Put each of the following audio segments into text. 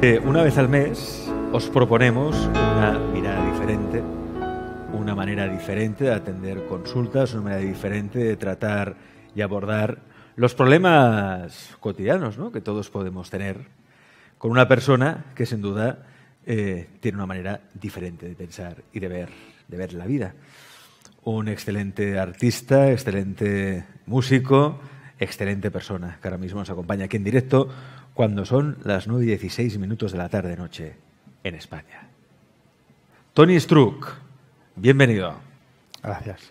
Eh, una vez al mes os proponemos una mirada diferente, una manera diferente de atender consultas, una manera diferente de tratar y abordar los problemas cotidianos ¿no? que todos podemos tener con una persona que sin duda eh, tiene una manera diferente de pensar y de ver, de ver la vida. Un excelente artista, excelente músico, excelente persona que ahora mismo nos acompaña aquí en directo cuando son las 9 y 16 minutos de la tarde-noche en España. Tony Struck, bienvenido. Gracias.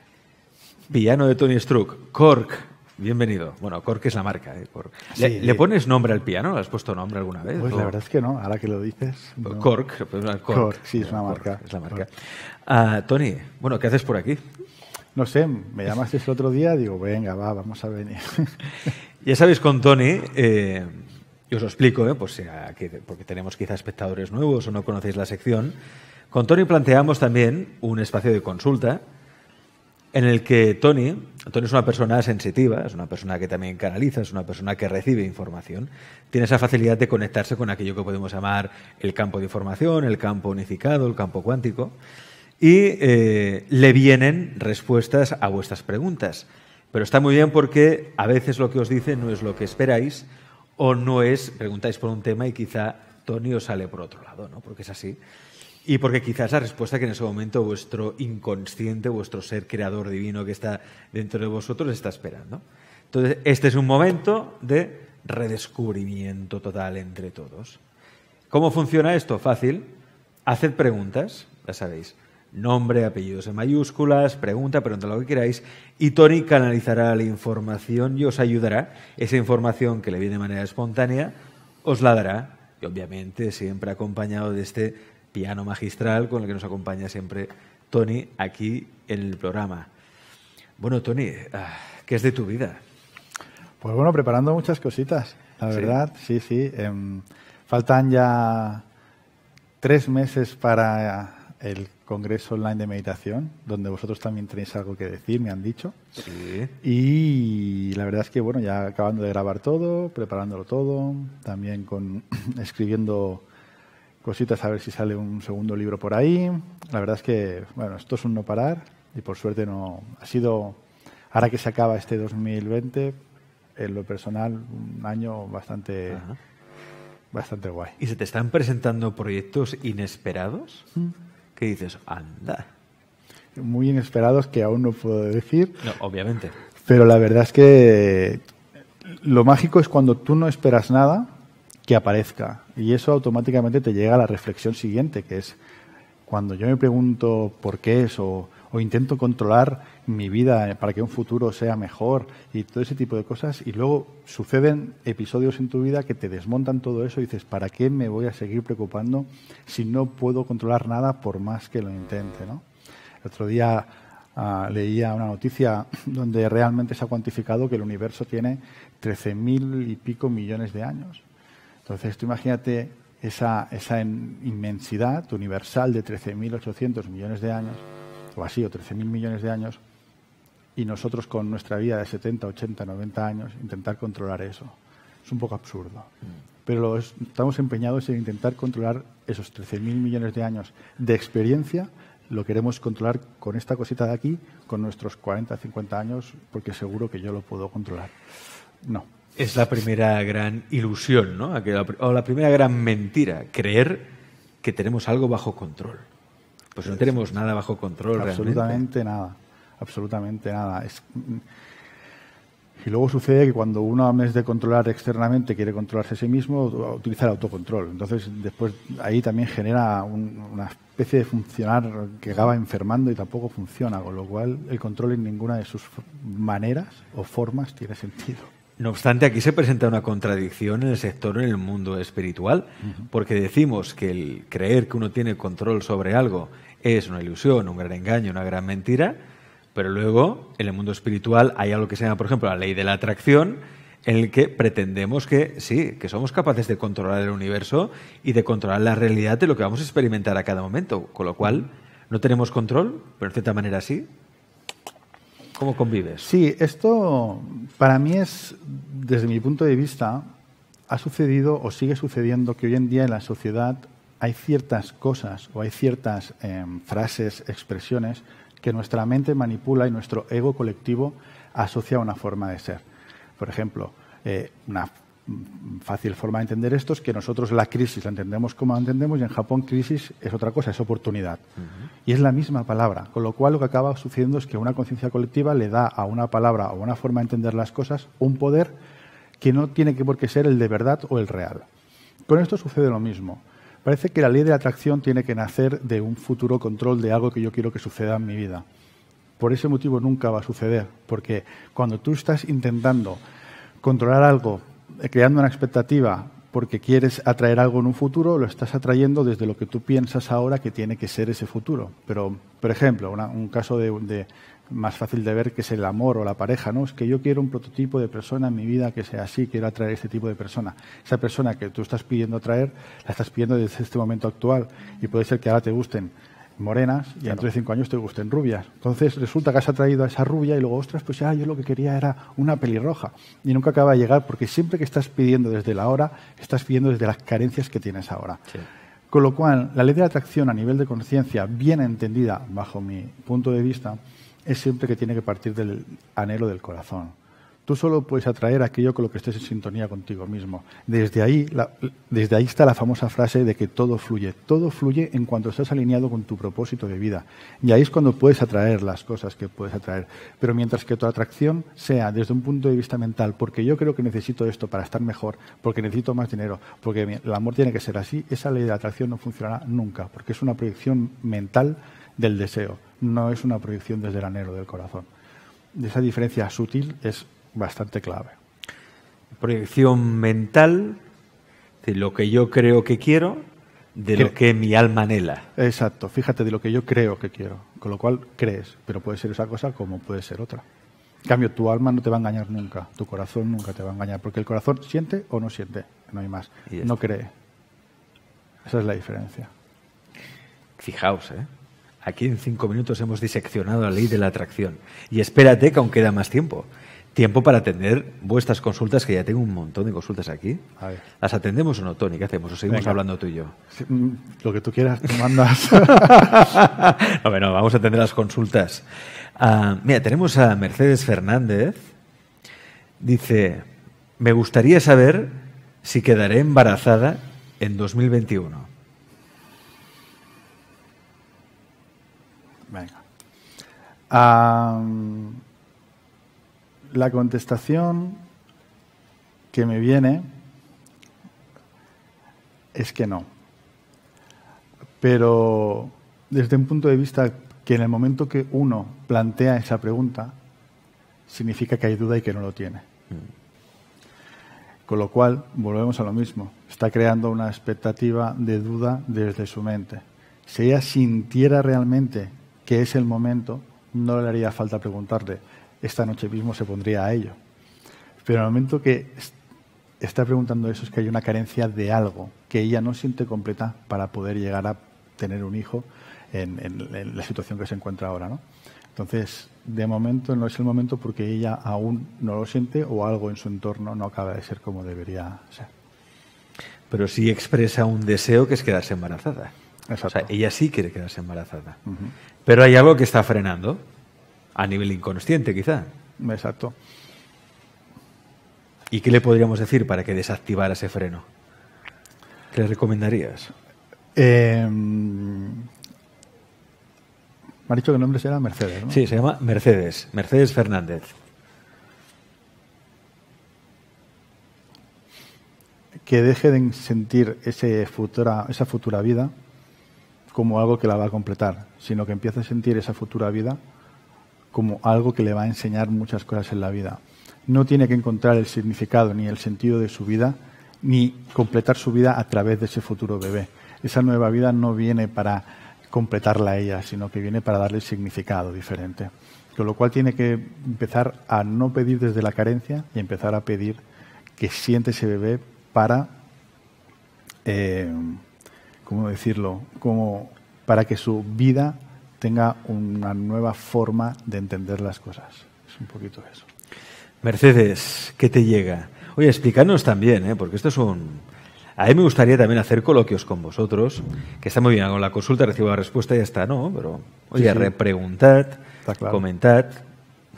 Piano de Tony Struck, Cork, bienvenido. Bueno, Cork es la marca. ¿eh? Cork. ¿Le, Sí. le pones nombre al piano? ¿Le has puesto nombre alguna vez? Pues ¿O- la verdad es que no, ahora que lo dices. no. Cork, pues, Cork, Cork, sí, es una Cork, marca. es la marca. Ah, Tony, bueno, ¿qué haces por aquí? No sé, me llamaste el otro día, digo, venga, va, vamos a venir. Ya sabéis, con Tony, eh, y os lo explico, eh, pues, porque tenemos quizá espectadores nuevos o no conocéis la sección. Con Tony planteamos también un espacio de consulta en el que Tony, Tony es una persona sensitiva, es una persona que también canaliza, es una persona que recibe información, tiene esa facilidad de conectarse con aquello que podemos llamar el campo de información, el campo unificado, el campo cuántico, y eh, le vienen respuestas a vuestras preguntas. Pero está muy bien porque a veces lo que os dice no es lo que esperáis o no es, preguntáis por un tema y quizá Tony os sale por otro lado, ¿no? Porque es así. Y porque quizás la respuesta que en ese momento vuestro inconsciente, vuestro ser creador divino que está dentro de vosotros está esperando. Entonces, este es un momento de redescubrimiento total entre todos. ¿Cómo funciona esto? Fácil. Haced preguntas, ya sabéis. Nombre, apellidos en mayúsculas, pregunta, pregunta lo que queráis. Y Tony canalizará la información y os ayudará. Esa información que le viene de manera espontánea, os la dará. Y obviamente siempre acompañado de este piano magistral con el que nos acompaña siempre Tony aquí en el programa. Bueno, Tony, ah, ¿qué es de tu vida? Pues bueno, preparando muchas cositas, la verdad, sí, sí. Em, faltan ya tres meses para el Congreso Online de Meditación, donde vosotros también tenéis algo que decir, me han dicho. Sí. Y la verdad es que, bueno, ya acabando de grabar todo, preparándolo todo, también con escribiendo cositas a ver si sale un segundo libro por ahí. La verdad es que, bueno, esto es un no parar y por suerte no. Ha sido, ahora que se acaba este 2020, en lo personal, un año bastante, Ajá. bastante guay. ¿Y se te están presentando proyectos inesperados? Que dices, anda. Muy inesperados que aún no puedo decir. No, obviamente. Pero la verdad es que lo mágico es cuando tú no esperas nada que aparezca. Y eso automáticamente te llega a la reflexión siguiente, que es cuando yo me pregunto por qué es o, o intento controlar mi vida para que un futuro sea mejor y todo ese tipo de cosas. Y luego suceden episodios en tu vida que te desmontan todo eso y dices, ¿para qué me voy a seguir preocupando si no puedo controlar nada por más que lo intente? ¿no? El otro día ah, leía una noticia donde realmente se ha cuantificado que el universo tiene 13.000 y pico millones de años. Entonces, tú imagínate esa, esa en- inmensidad universal de 13.800 millones de años, o así, o 13.000 millones de años, y nosotros con nuestra vida de 70, 80, 90 años, intentar controlar eso. Es un poco absurdo. Pero lo es- estamos empeñados en intentar controlar esos 13.000 millones de años de experiencia. Lo queremos controlar con esta cosita de aquí, con nuestros 40, 50 años, porque seguro que yo lo puedo controlar. No. Es la primera gran ilusión, ¿no? O la primera gran mentira, creer que tenemos algo bajo control. Pues no tenemos nada bajo control realmente. Absolutamente nada. Absolutamente nada. Es, y luego sucede que cuando uno, en vez de controlar externamente, quiere controlarse a sí mismo, utiliza el autocontrol. Entonces, después ahí también genera un- una especie de funcionar que acaba enfermando y tampoco funciona, con lo cual el control en ninguna de sus maneras o formas tiene sentido. No obstante, aquí se presenta una contradicción en el sector, en el mundo espiritual, porque decimos que el creer que uno tiene control sobre algo es una ilusión, un gran engaño, una gran mentira, pero luego en el mundo espiritual hay algo que se llama, por ejemplo, la ley de la atracción, en el que pretendemos que sí, que somos capaces de controlar el universo y de controlar la realidad de lo que vamos a experimentar a cada momento, con lo cual no tenemos control, pero en cierta manera sí. ¿Cómo convives? Sí, esto para mí es, desde mi punto de vista, ha sucedido o sigue sucediendo que hoy en día en la sociedad hay ciertas cosas o hay ciertas em, frases, expresiones que nuestra mente manipula y nuestro ego colectivo asocia a una forma de ser. Por ejemplo, eh, una fácil forma de entender esto es que nosotros la crisis la entendemos como entendemos y en Japón crisis es otra cosa, es oportunidad. Y es la misma palabra, con lo cual lo que acaba sucediendo es que una conciencia colectiva le da a una palabra o una forma de entender las cosas un poder que no tiene que por qué ser el de verdad o el real. Con esto sucede lo mismo. Parece que la ley de atracción tiene que nacer de un futuro control de algo que yo quiero que suceda en mi vida. Por ese motivo nunca va a suceder, porque cuando tú estás intentando controlar algo, eh, creando una expectativa porque quieres atraer algo en un futuro, lo estás atrayendo desde lo que tú piensas ahora que tiene que ser ese futuro. Pero, por ejemplo, un caso de, más fácil de ver que es el amor o la pareja, ¿no? Es que yo quiero un prototipo de persona en mi vida que sea así, quiero atraer este tipo de persona. Esa persona que tú estás pidiendo atraer, la estás pidiendo desde este momento actual y puede ser que ahora te gusten morenas y dentro de cinco años te gusten rubias. Entonces resulta que has atraído a esa rubia y luego, ostras, pues ya yo lo que quería era una pelirroja. Y nunca acaba de llegar porque siempre que estás pidiendo desde la hora, estás pidiendo desde las carencias que tienes ahora. Con lo cual, la ley de la atracción a nivel de conciencia, bien entendida bajo mi punto de vista, es siempre que tiene que partir del anhelo del corazón. Tú solo puedes atraer aquello con lo que estés en sintonía contigo mismo. Desde ahí, desde ahí está la famosa frase de que todo fluye. Todo fluye en cuanto estás alineado con tu propósito de vida. Y ahí es cuando puedes atraer las cosas que puedes atraer. Pero mientras que tu atracción sea desde un punto de vista mental, porque yo creo que necesito esto para estar mejor, porque necesito más dinero, porque el amor tiene que ser así, esa ley de atracción no funcionará nunca, porque es una proyección mental del deseo, no es una proyección desde el anhelo del corazón. Esa diferencia sutil es bastante clave. Proyección mental de lo que yo creo que quiero, de lo que mi alma anhela. Exacto, fíjate de lo que yo creo que quiero, con lo cual crees, pero puede ser esa cosa como puede ser otra. En cambio, tu alma no te va a engañar nunca, tu corazón nunca te va a engañar, porque el corazón siente o no siente, no hay más, no cree. Esa es la diferencia. Fijaos, ¿eh? Aquí en cinco minutos hemos diseccionado la ley de la atracción. Y espérate que aún queda más tiempo tiempo para atender vuestras consultas, que ya tengo un montón de consultas aquí. ¿Las atendemos o no, Tony? ¿Qué hacemos? ¿O seguimos hablando tú y yo? Mm, lo que tú quieras, te mandas. no, bueno, vamos a atender las consultas. Ah, mira, tenemos a Mercedes Fernández. Dice, me gustaría saber si quedaré embarazada en 2021. Venga la contestación que me viene es que no. Pero desde un punto de vista que en el momento que uno plantea esa pregunta, significa que hay duda y que no lo tiene. Con lo cual, volvemos a lo mismo. Está creando una expectativa de duda desde su mente. Si ella sintiera realmente que es el momento, no le haría falta preguntarle, esta noche mismo se pondría a ello. Pero en el momento que está preguntando eso es que hay una carencia de algo que ella no siente completa para poder llegar a tener un hijo en, la situación que se encuentra ahora. ¿no? Entonces, de momento no es el momento porque ella aún no lo siente o algo en su entorno no acaba de ser como debería ser. Pero sí expresa un deseo que es quedarse embarazada. O sea, ella sí quiere quedarse embarazada. Pero hay algo que está frenando a nivel inconsciente, quizá. Exacto. ¿Y qué le podríamos decir para que desactivara ese freno? ¿Qué le recomendarías? Eh, me ha dicho que el nombre será Mercedes, ¿no? Sí, se llama Mercedes, Mercedes Fernández. Que deje de sentir ese futura, esa futura vida como algo que la va a completar, sino que empiece a sentir esa futura vida como algo que le va a enseñar muchas cosas en la vida. No tiene que encontrar el significado ni el sentido de su vida, ni completar su vida a través de ese futuro bebé. Esa nueva vida no viene para completarla a ella, sino que viene para darle significado diferente. Con lo cual tiene que empezar a no pedir desde la carencia y empezar a pedir que siente ese bebé para, eh, ¿cómo decirlo? Como para que su vida tenga una nueva forma de entender las cosas. Es un poquito eso. Mercedes, ¿qué te llega? Oye, explícanos también, ¿eh? porque esto es un... A mí me gustaría también hacer coloquios con vosotros, que está muy bien, con la consulta recibo la respuesta y ya está, ¿no? Pero, oye, Sí, sí. repreguntad, claro. comentad.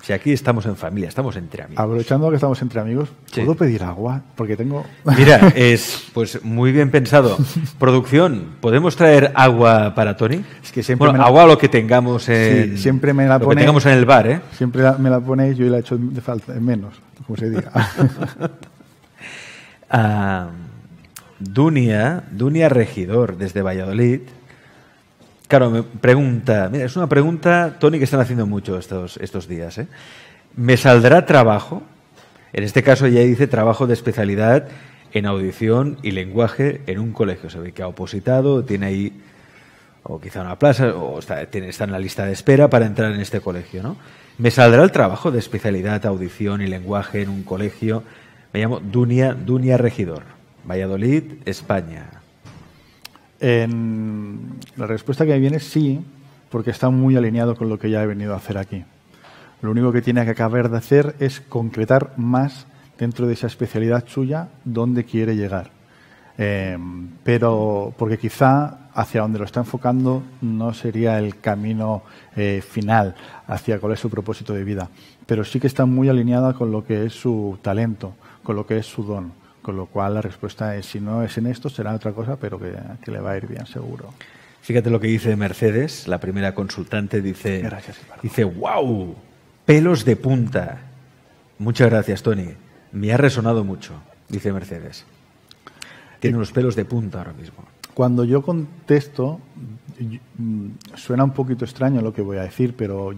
Si aquí estamos en familia, estamos entre amigos. Aprovechando que estamos entre amigos, Sí. ¿puedo pedir agua? Porque tengo... Mira, es pues muy bien pensado. Producción, ¿podemos traer agua para Tony? Es que siempre bueno, me la- agua lo que tengamos en Sí, siempre me la lo pone- que tengamos en el bar, ¿eh? Siempre me la ponéis, yo la echo de falta, de menos, como se diga. a Dunia, Dunia Regidor, desde Valladolid. Claro, me pregunta, mira, es una pregunta, Tony, que están haciendo mucho estos, estos días. ¿eh? ¿Me saldrá trabajo? En este caso ya dice trabajo de especialidad en audición y lenguaje en un colegio. Se ve que ha opositado, tiene ahí, o quizá una plaza, o está, tiene, está en la lista de espera para entrar en este colegio. ¿no? ¿Me saldrá el trabajo de especialidad audición y lenguaje en un colegio? Me llamo Dunia, Dunia Regidor, Valladolid, España. La respuesta que me viene es sí, porque está muy alineado con lo que ya he venido a hacer aquí. Lo único que tiene que acabar de hacer es concretar más dentro de esa especialidad suya dónde quiere llegar. Eh, pero porque quizá hacia donde lo está enfocando no sería el camino eh, final hacia cuál es su propósito de vida, pero sí que está muy alineada con lo que es su talento, con lo que es su don, con lo cual la respuesta es si no es en esto será otra cosa, pero que, que le va a ir bien seguro. Fíjate lo que dice Mercedes, la primera consultante, dice, Gracias, dice, wow, pelos de punta. Muchas gracias, Tony. Me ha resonado mucho, dice Mercedes. Tiene unos pelos de punta ahora mismo. Cuando yo contesto, mm, suena un poquito extraño lo que voy a decir, pero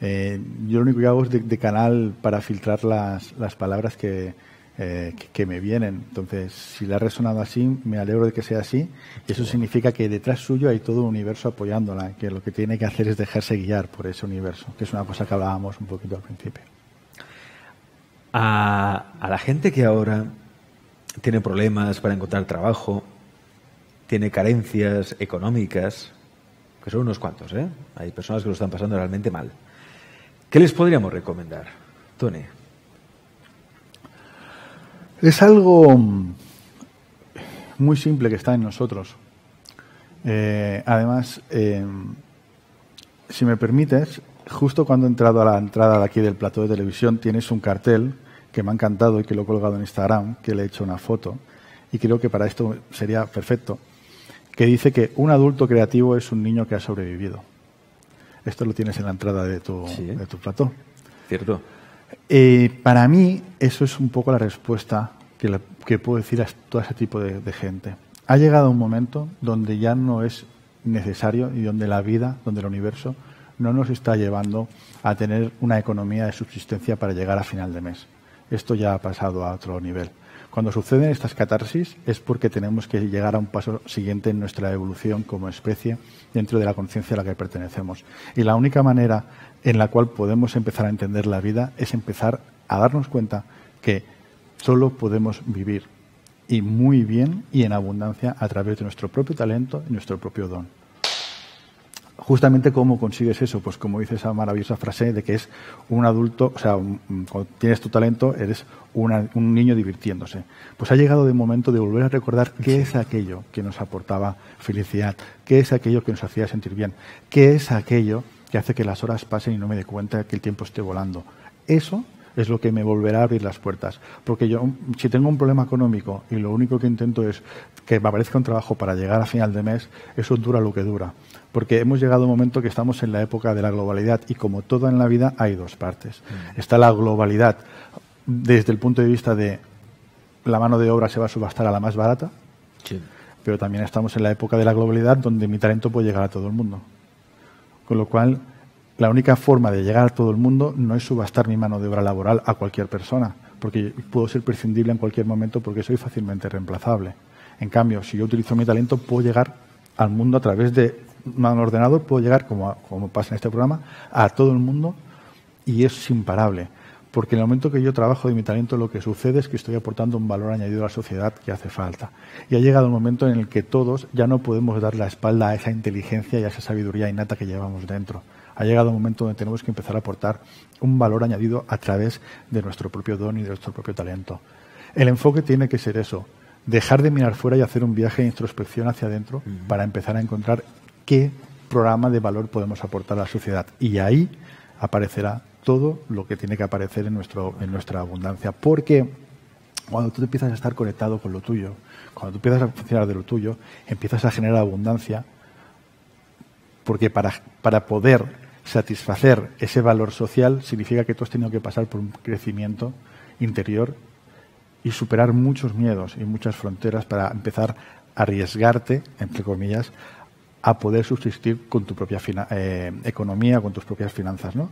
eh, yo lo único que hago es de, de canal para filtrar las, las palabras que, eh, que, me vienen. Entonces, si le ha resonado así, me alegro de que sea así. Eso significa que detrás suyo hay todo un universo apoyándola, que lo que tiene que hacer es dejarse guiar por ese universo, que es una cosa que hablábamos un poquito al principio. A, a la gente que ahora tiene problemas para encontrar trabajo, tiene carencias económicas, que son unos cuantos, ¿eh? Hay personas que lo están pasando realmente mal. ¿Qué les podríamos recomendar, Tony? Es algo mm, muy simple que está en nosotros. Eh, además, eh, si me permites, justo cuando he entrado a la entrada de aquí del plató de televisión tienes un cartel que me ha encantado y que lo he colgado en Instagram, que le he hecho una foto y creo que para esto sería perfecto, que dice que un adulto creativo es un niño que ha sobrevivido. Esto lo tienes en la entrada de tu, Sí. de tu plató. ¿Cierto? Eh, para mí, eso es un poco la respuesta que, que puedo decir a todo ese tipo de gente. Ha llegado un momento donde ya no es necesario y donde la vida, donde el universo, no nos está llevando a tener una economía de subsistencia para llegar a final de mes. Esto ya ha pasado a otro nivel. Cuando suceden estas catarsis es porque tenemos que llegar a un paso siguiente en nuestra evolución como especie dentro de la conciencia a la que pertenecemos. Y la única manera en la cual podemos empezar a entender la vida es empezar a darnos cuenta que solo podemos vivir y muy bien y en abundancia a través de nuestro propio talento y nuestro propio don. Justamente cómo consigues eso, pues como dice esa maravillosa frase de que es un adulto, o sea, un- cuando tienes tu talento eres una- un niño divirtiéndose. Pues ha llegado el momento de volver a recordar qué es aquello que nos aportaba felicidad, qué es aquello que nos hacía sentir bien, qué es aquello que hace que las horas pasen y no me dé cuenta que el tiempo esté volando. Eso es lo que me volverá a abrir las puertas. Porque yo, si tengo un problema económico y lo único que intento es que me aparezca un trabajo para llegar a final de mes, eso dura lo que dura. Porque hemos llegado a un momento que estamos en la época de la globalidad y como todo en la vida hay dos partes. Está la globalidad desde el punto de vista de la mano de obra se va a subastar a la más barata, Sí. pero también estamos en la época de la globalidad donde mi talento puede llegar a todo el mundo. Con lo cual, la única forma de llegar a todo el mundo no es subastar mi mano de obra laboral a cualquier persona, porque puedo ser prescindible en cualquier momento porque soy fácilmente reemplazable. En cambio, si yo utilizo mi talento, puedo llegar al mundo a través de un ordenador, puedo llegar, como, como pasa en este programa, a todo el mundo y es imparable. Porque en el momento que yo trabajo de mi talento, lo que sucede es que estoy aportando un valor añadido a la sociedad que hace falta. Y ha llegado el momento en el que todos ya no podemos dar la espalda a esa inteligencia y a esa sabiduría innata que llevamos dentro. Ha llegado un momento donde tenemos que empezar a aportar un valor añadido a través de nuestro propio don y de nuestro propio talento. El enfoque tiene que ser eso, dejar de mirar fuera y hacer un viaje de introspección hacia adentro para empezar a encontrar qué programa de valor podemos aportar a la sociedad. Y ahí aparecerá todo lo que tiene que aparecer en, nuestro, en nuestra abundancia. Porque cuando tú empiezas a estar conectado con lo tuyo, cuando tú empiezas a funcionar de lo tuyo, empiezas a generar abundancia, porque para, para poder satisfacer ese valor social significa que tú has tenido que pasar por un crecimiento interior y superar muchos miedos y muchas fronteras para empezar a arriesgarte, entre comillas, a poder subsistir con tu propia eh, economía, con tus propias finanzas. ¿no?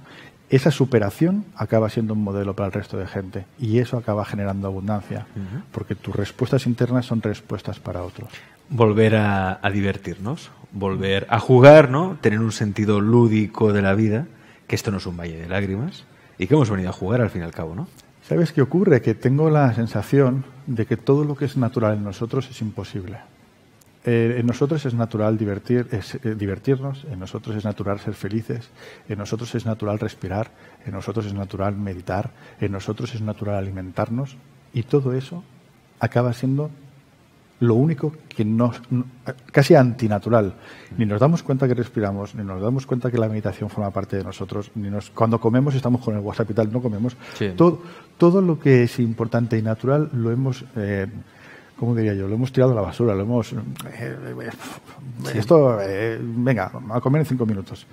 Esa superación acaba siendo un modelo para el resto de gente y eso acaba generando abundancia, porque tus respuestas internas son respuestas para otros. Volver a, a, divertirnos, volver a jugar, ¿no? tener un sentido lúdico de la vida, que esto no es un valle de lágrimas y que hemos venido a jugar al fin y al cabo. ¿no? ¿Sabes qué ocurre? Que tengo la sensación de que todo lo que es natural en nosotros es imposible. Eh, en nosotros es natural divertir, eh, divertirnos, en nosotros es natural ser felices, en nosotros es natural respirar, en nosotros es natural meditar, en nosotros es natural alimentarnos y todo eso acaba siendo lo único que nos casi antinatural. Ni nos damos cuenta que respiramos, ni nos damos cuenta que la meditación forma parte de nosotros, ni nos, cuando comemos estamos con el WhatsApp y tal, no comemos. Todo, todo lo que es importante y natural lo hemos eh, ¿cómo diría yo? Lo hemos tirado a la basura, lo hemos... Eh, eh, esto, venga, a comer en cinco minutos.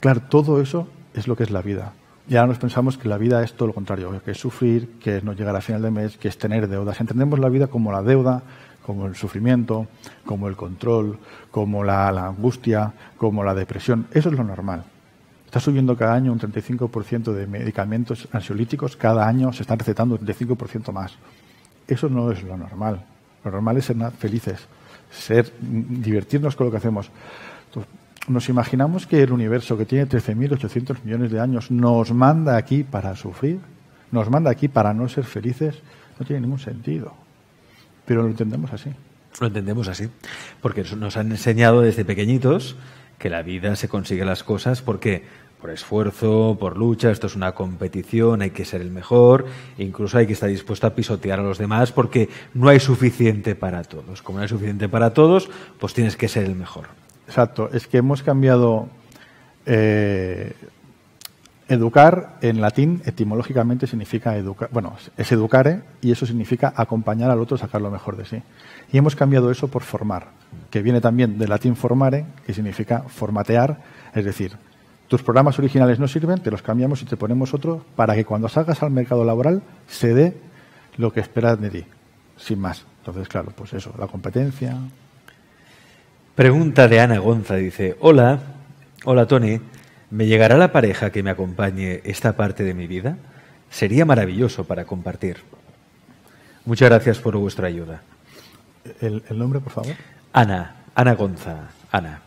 Claro, todo eso es lo que es la vida. Y ahora nos pensamos que la vida es todo lo contrario, que es sufrir, que es no llegar al final del mes, que es tener deudas. Entendemos la vida como la deuda, como el sufrimiento, como el control, como la, angustia, como la depresión. Eso es lo normal. Está subiendo cada año un 35% de medicamentos ansiolíticos, cada año se están recetando un 35% más. Eso no es lo normal. Lo normal es ser felices, ser divertirnos con lo que hacemos nos imaginamos que el universo que tiene 13.800 millones de años nos manda aquí para sufrir, nos manda aquí para no ser felices, no tiene ningún sentido. Pero lo entendemos así. Lo entendemos así, porque nos han enseñado desde pequeñitos que la vida se consigue las cosas porque por esfuerzo, por lucha, esto es una competición, hay que ser el mejor, incluso hay que estar dispuesto a pisotear a los demás porque no hay suficiente para todos. Como no hay suficiente para todos, pues tienes que ser el mejor. Exacto, es que hemos cambiado eh, educar en latín etimológicamente significa educar, bueno, es educare y eso significa acompañar al otro a sacar lo mejor de sí. Y hemos cambiado eso por formar, que viene también del latín formare, que significa formatear, es decir, tus programas originales no sirven, te los cambiamos y te ponemos otro para que cuando salgas al mercado laboral se dé lo que esperas de ti, sin más. Entonces, claro, pues eso, la competencia, Pregunta de Ana Gonza, dice, hola, hola Tony, ¿me llegará la pareja que me acompañe esta parte de mi vida? Sería maravilloso para compartir. Muchas gracias por vuestra ayuda. ¿El, nombre, por favor? Ana, Ana Gonza, Ana.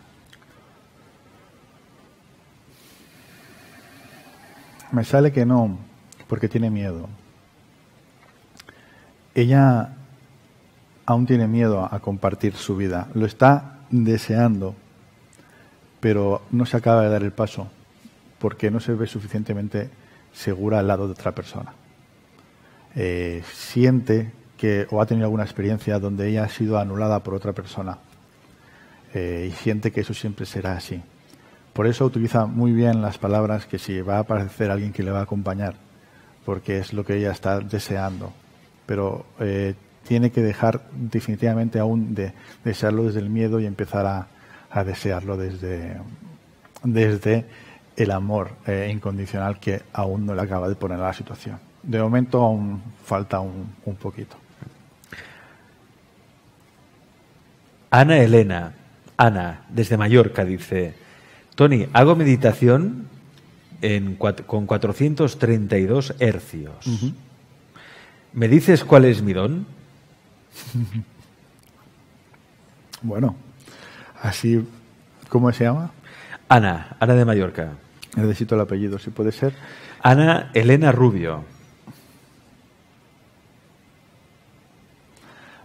Me sale que no, porque tiene miedo. Ella aún tiene miedo a compartir su vida. Lo está deseando, pero no se acaba de dar el paso porque no se ve suficientemente segura al lado de otra persona. Eh, siente que o ha tenido alguna experiencia donde ella ha sido anulada por otra persona eh, y siente que eso siempre será así. Por eso utiliza muy bien las palabras que si va a aparecer alguien que le va a acompañar, porque es lo que ella está deseando. Pero eh, tiene que dejar definitivamente aún de desearlo desde el miedo y empezar a, desearlo desde, desde el amor eh, incondicional que aún no le acaba de poner a la situación. De momento aún falta un, un poquito. Ana Elena, Ana, desde Mallorca, dice, Tony, hago meditación en, con 432 hercios. ¿Me dices cuál es mi don? bueno, así, ¿cómo se llama? Ana, Ana de Mallorca. Necesito el apellido, si puede ser. Ana Elena Rubio.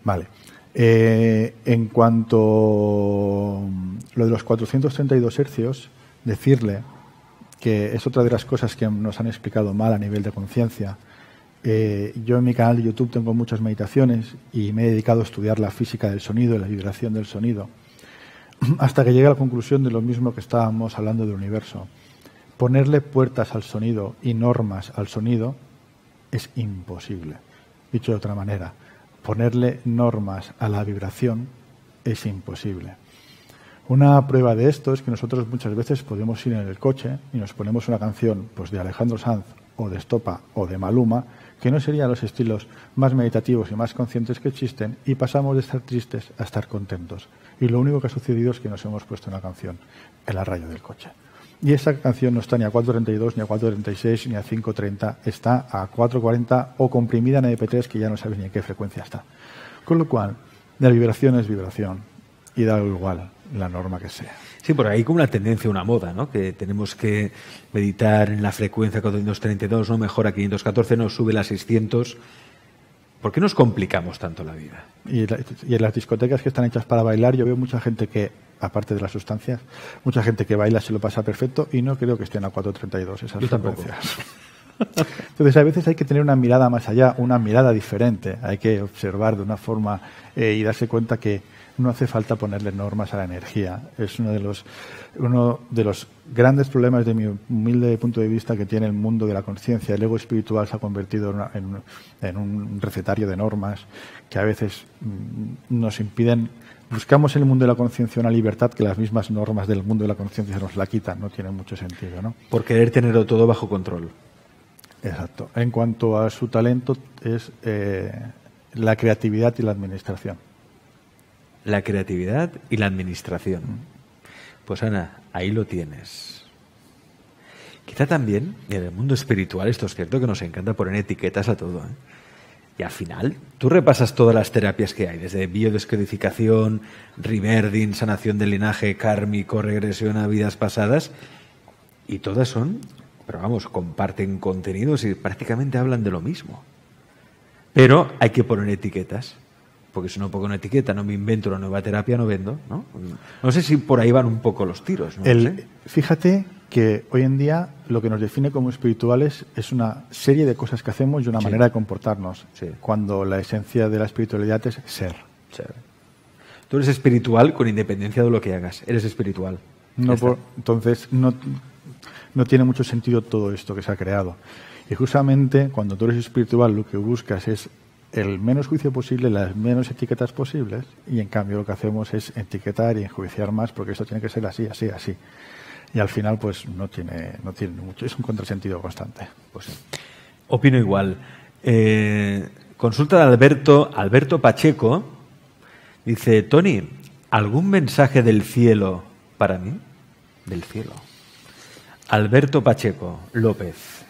Vale. Eh, en cuanto a lo de los 432 hercios, decirle que es otra de las cosas que nos han explicado mal a nivel de conciencia. Eh, yo en mi canal de YouTube tengo muchas meditaciones y me he dedicado a estudiar la física del sonido y la vibración del sonido, hasta que llegué a la conclusión de lo mismo que estábamos hablando del universo. Ponerle puertas al sonido y normas al sonido es imposible. Dicho de otra manera, ponerle normas a la vibración es imposible. Una prueba de esto es que nosotros muchas veces podemos ir en el coche y nos ponemos una canción pues, de Alejandro Sanz o de Estopa o de Maluma, que no serían los estilos más meditativos y más conscientes que existen, y pasamos de estar tristes a estar contentos. Y lo único que ha sucedido es que nos hemos puesto una canción en la raya del coche. Y esa canción no está ni a 4.32, ni a 4.36, ni a 5.30, está a 4.40 o comprimida en MP3 que ya no sabes ni en qué frecuencia está. Con lo cual, la vibración es vibración y da igual la norma que sea. Sí, por ahí como una tendencia, una moda, ¿no? Que tenemos que meditar en la frecuencia 432, no mejora 514, no sube a 600. ¿Por qué nos complicamos tanto la vida? Y, en las discotecas que están hechas para bailar, yo veo mucha gente que, aparte de las sustancias, mucha gente que baila se lo pasa perfecto y no creo que estén a 432 esas yo frecuencias. Entonces, a veces hay que tener una mirada más allá, una mirada diferente. Hay que observar de una forma eh, y darse cuenta que no hace falta ponerle normas a la energía. Es uno de los, uno de los grandes problemas de mi humilde punto de vista que tiene el mundo de la conciencia. El ego espiritual se ha convertido en, en, un recetario de normas que a veces mm, nos impiden. Buscamos en el mundo de la conciencia una libertad que las mismas normas del mundo de la conciencia nos la quitan. No tiene mucho sentido, ¿no? Por querer tenerlo todo bajo control. Exacto. En cuanto a su talento, es eh, la creatividad y la administración la creatividad y la administración. Pues Ana, ahí lo tienes. Quizá también, en el mundo espiritual, esto es cierto que nos encanta poner etiquetas a todo. ¿eh? Y al final, tú repasas todas las terapias que hay, desde biodescodificación, reverding, sanación del linaje kármico, regresión a vidas pasadas, y todas son, pero vamos, comparten contenidos y prácticamente hablan de lo mismo. Pero hay que poner etiquetas porque si no pongo una etiqueta, no me invento una nueva terapia, no vendo. No, no sé si por ahí van un poco los tiros. Fíjate que hoy en día lo que nos define como espirituales es una serie de cosas que hacemos y una manera de comportarnos, cuando la esencia de la espiritualidad es ser. Tú eres espiritual con independencia de lo que hagas, eres espiritual. No entonces no, no tiene mucho sentido todo esto que se ha creado. Y justamente cuando tú eres espiritual lo que buscas es el menos juicio posible, las menos etiquetas posibles, y en cambio lo que hacemos es etiquetar y enjuiciar más, porque esto tiene que ser así, así, así. Y al final, pues no tiene, no tiene mucho, es un contrasentido constante. Pues, Opino igual. Eh, consulta de Alberto, Alberto Pacheco, dice, Tony, ¿algún mensaje del cielo para mí? Del cielo. Alberto Pacheco López.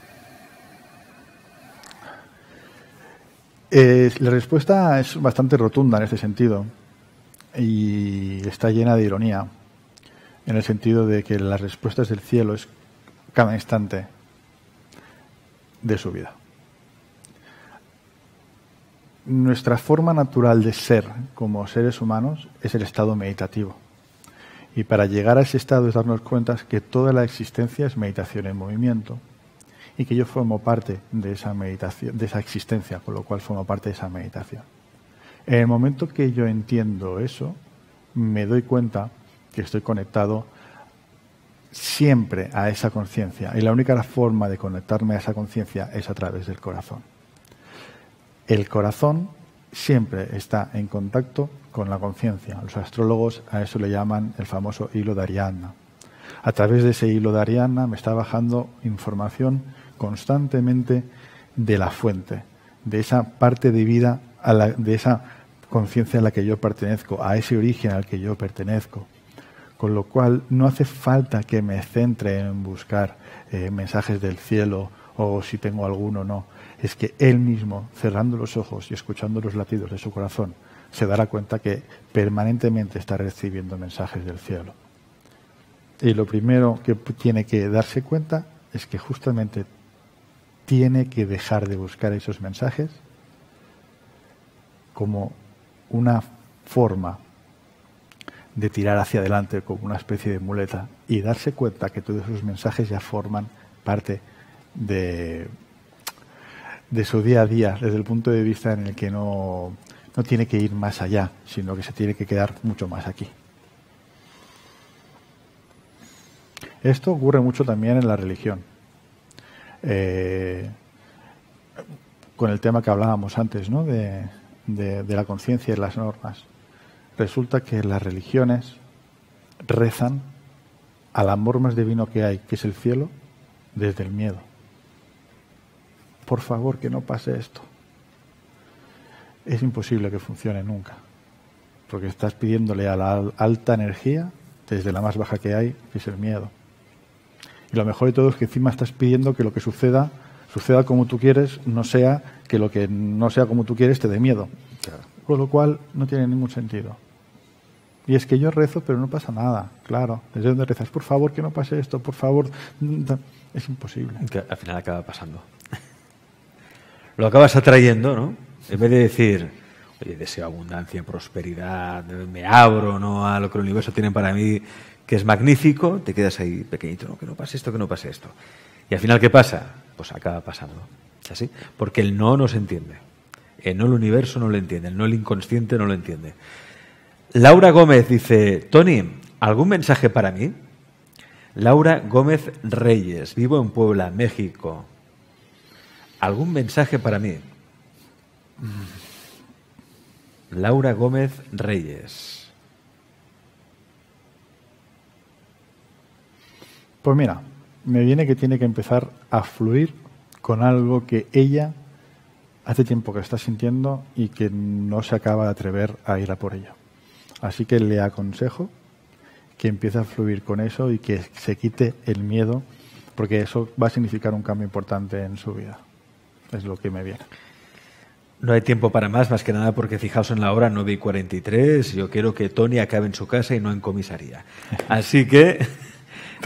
Eh, la respuesta es bastante rotunda en este sentido y está llena de ironía, en el sentido de que las respuestas del cielo es cada instante de su vida. Nuestra forma natural de ser como seres humanos es el estado meditativo. Y para llegar a ese estado es darnos cuenta que toda la existencia es meditación en movimiento y que yo formo parte de esa meditación, de esa existencia, con lo cual formo parte de esa meditación. En el momento que yo entiendo eso, me doy cuenta que estoy conectado siempre a esa conciencia y la única forma de conectarme a esa conciencia es a través del corazón. El corazón siempre está en contacto con la conciencia. Los astrólogos a eso le llaman el famoso hilo de Ariadna. A través de ese hilo de Ariadna me está bajando información constantemente de la fuente, de esa parte de vida, a la, de esa conciencia a la que yo pertenezco, a ese origen al que yo pertenezco. Con lo cual no hace falta que me centre en buscar eh, mensajes del cielo o si tengo alguno o no. Es que él mismo, cerrando los ojos y escuchando los latidos de su corazón, se dará cuenta que permanentemente está recibiendo mensajes del cielo. Y lo primero que tiene que darse cuenta es que justamente tiene que dejar de buscar esos mensajes como una forma de tirar hacia adelante como una especie de muleta y darse cuenta que todos esos mensajes ya forman parte de, su día a día, desde el punto de vista en el que no, no tiene que ir más allá, sino que se tiene que quedar mucho más aquí. Esto ocurre mucho también en la religión. Eh, con el tema que hablábamos antes, ¿no? de, de la conciencia y las normas resulta que las religiones rezan al amor más divino que hay, que es el cielo, desde el miedo. Por favor, que no pase esto. Es imposible que funcione nunca, porque estás pidiéndole a la alta energía, desde la más baja que hay, que es el miedo. Y lo mejor de todo es que encima estás pidiendo que lo que suceda, suceda como tú quieres, no sea que lo que no sea como tú quieres te dé miedo. Con lo cual no tiene ningún sentido. Y es que yo rezo, pero no pasa nada, claro. ¿Desde dónde rezas? Por favor, que no pase esto, por favor. Es imposible. Que al final acaba pasando. Lo acabas atrayendo, ¿no? En vez de decir, oye, deseo abundancia, prosperidad, me abro ¿no? a lo que el universo tiene para mí, que es magnífico, te quedas ahí pequeñito, ¿no? que no pase esto, que no pase esto. Y al final, ¿qué pasa? Pues acaba pasando. ¿Es así? Porque el no no se entiende. El no el universo no lo entiende, el no el inconsciente no lo entiende. Laura Gómez dice, Tony, ¿algún mensaje para mí? Laura Gómez Reyes, vivo en Puebla, México. ¿Algún mensaje para mí? Laura Gómez Reyes. Pues mira, me viene que tiene que empezar a fluir con algo que ella hace tiempo que está sintiendo y que no se acaba de atrever a ir a por ello. Así que le aconsejo que empiece a fluir con eso y que se quite el miedo, porque eso va a significar un cambio importante en su vida. Es lo que me viene. No hay tiempo para más, más que nada porque fijaos en la hora 9 y 43. Yo quiero que Tony acabe en su casa y no en comisaría. Así que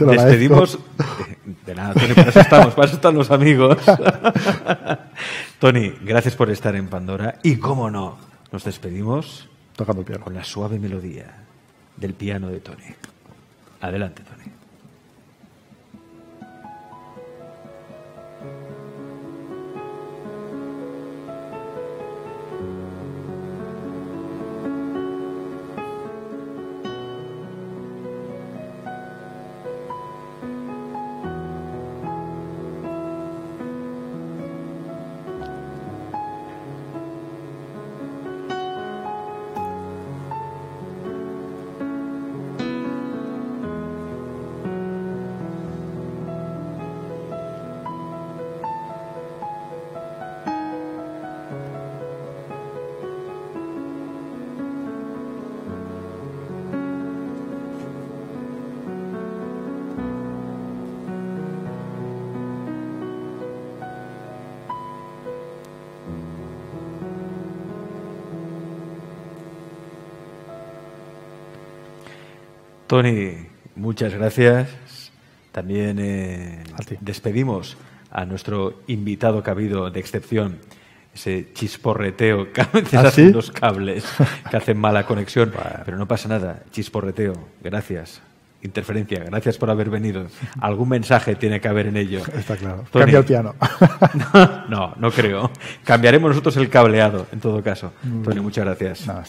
despedimos. De nada, Tony, para eso estamos, para eso están los amigos. Tony, gracias por estar en Pandora. Y cómo no, nos despedimos tocando piano. Con la suave melodía del piano de Tony. Adelante, Tony. Tony, muchas gracias. También eh, despedimos a nuestro invitado cabido de excepción, ese chisporreteo que a veces ¿Ah, hacen los cables que hacen mala conexión. Pero no pasa nada, chisporreteo, gracias. Interferencia, gracias por haber venido. Algún mensaje tiene que haber en ello. Está claro. Cambia el piano. no, no creo. Cambiaremos nosotros el cableado, en todo caso. Tony, muchas gracias. Nada,